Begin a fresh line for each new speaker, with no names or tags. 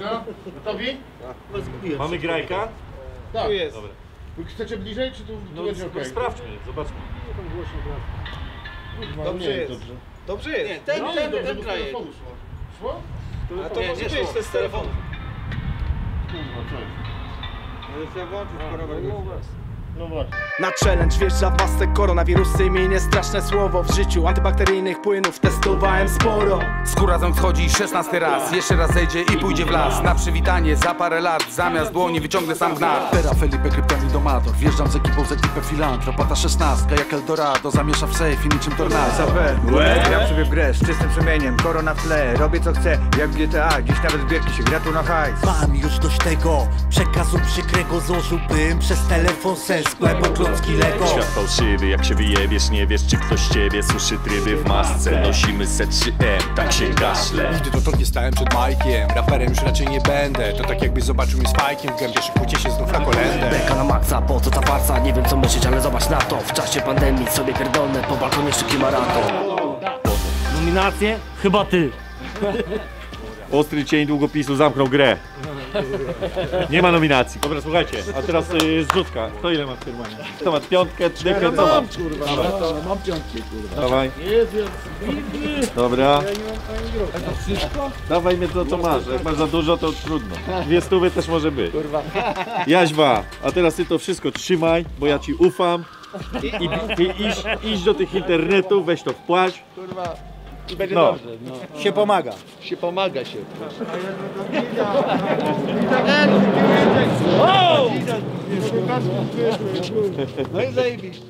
Uwaga, gotowi?
Mamy grajka?
Tak.
Tu jest.
Dobra.
Wy chcecie bliżej, czy tu, tu
No,
będzie okej?
sprawdźmy, zobaczmy.
Kurwa,
Dobrze
nie
jest.
Dobrze.
Dobrze jest.
Nie, ten,
No,
ten,
dobrze,
ten
bo z
kraje.
telefonu szło. Szło?
A to
Nie,
może
nie
być,
szło.
to jest telefon.
Kurwa, co jest?
Ale trzeba włączyć.
No właśnie.
Na challenge wjeżdża w masę koronawirusy minie straszne słowo w życiu. Antybakteryjnych płynów testowałem sporo.
Skóra ząb schodzi 16 raz Jeszcze raz zejdzie i pójdzie w las. Na przywitanie za parę lat Zamiast dłoni wyciągnę sam gnat.
Pera Felipe Kryptami Domator Wjeżdżam z ekipą z ekipę Filantra Pata 16 jak Eldorado Zamiesza w safe i niczym tornado.
Gram sobie w grę z czystym sumieniem, korona w tle. Robię co chcę, jak GTA Dziś nawet zbierki się gra tu na hajs.
Mam już dość tego Przekazu przykrego złożyłbym przez telefon sens Głęboko klocki Lego.
Świat fałszywy, jak się wyjebiesz, nie wiesz czy ktoś ciebie słyszy tryby w masce. Nosimy C3M, tak się kaszle.
Nigdy dotąd nie stałem przed Majkiem Raperem już raczej nie będę. To tak jakbyś zobaczył mnie z fajkiem W gębie szykujcie się znów na kolędę.
Beka na maksa, po co ta farsa? Nie wiem co myśleć, ale zobacz na to. W czasie pandemii sobie pierdolę Po balkonie szybki maraton. Nominacje? Chyba ty.
Ostry cień długopisu zamknął grę. Nie ma nominacji. Dobra, słuchajcie, a teraz y, zrzutka. Kto ile ma w firmanie? Kto ma piątkę, trójkę, co ma?
Kurwa, mam piątki, kurwa.
Dawaj. Dobra. Dawaj mnie to, co masz. Jak masz za dużo, to trudno. Dwie stówy też może być. Jaźwa, a teraz ty to wszystko trzymaj, bo ja ci ufam. I, i iść, iść do tych internetów, weź to wpłać.
I będzie
No.
dobrze.
Się pomaga
Się pomaga się.
No i zajebiście.